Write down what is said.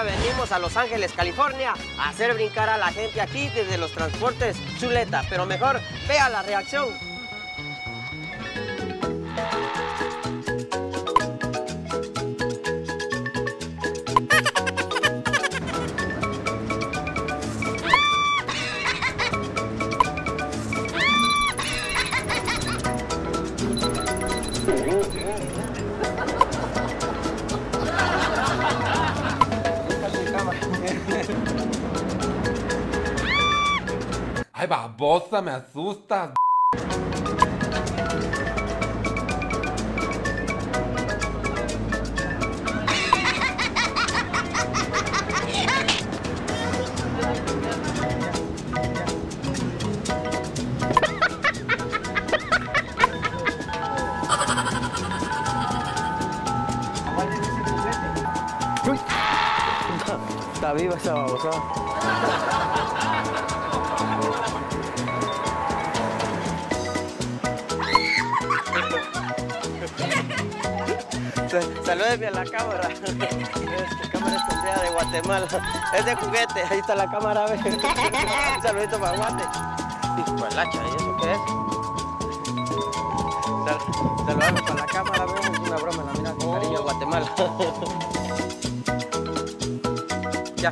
Venimos a Los Ángeles, California, a hacer brincar a la gente aquí desde los transportes chuleta. Pero mejor, vea la reacción. Ay, babosa, me asustas. Está viva esa babosa. Salúdeme a la cámara. Esta cámara escondida de Guatemala. Es de juguete. Ahí está la cámara. ve. Un saludito para Guate. Pues la ¿y eso qué es? Sal- Saludame para la cámara. Vemos una broma. La mira con cariño a Guatemala. ya.